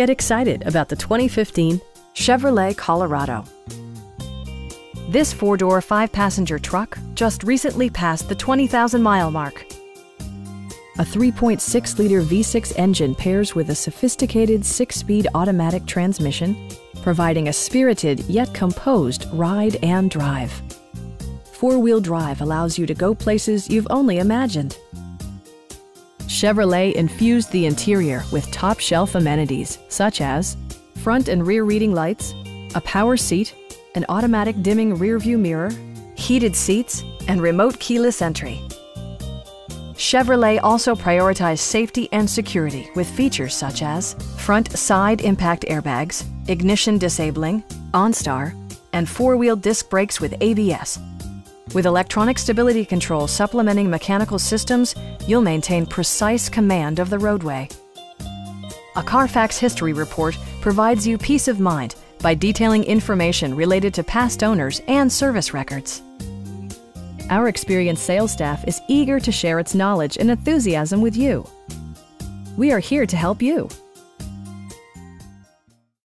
Get excited about the 2015 Chevrolet Colorado. This four-door, five-passenger truck just recently passed the 20,000-mile mark. A 3.6-liter V6 engine pairs with a sophisticated six-speed automatic transmission, providing a spirited yet composed ride and drive. Four-wheel drive allows you to go places you've only imagined. Chevrolet infused the interior with top-shelf amenities such as front and rear reading lights, a power seat, an automatic dimming rearview mirror, heated seats, and remote keyless entry. Chevrolet also prioritized safety and security with features such as front side impact airbags, ignition disabling, OnStar, and four-wheel disc brakes with ABS. With electronic stability control supplementing mechanical systems, you'll maintain precise command of the roadway. A Carfax history report provides you peace of mind by detailing information related to past owners and service records. Our experienced sales staff is eager to share its knowledge and enthusiasm with you. We are here to help you.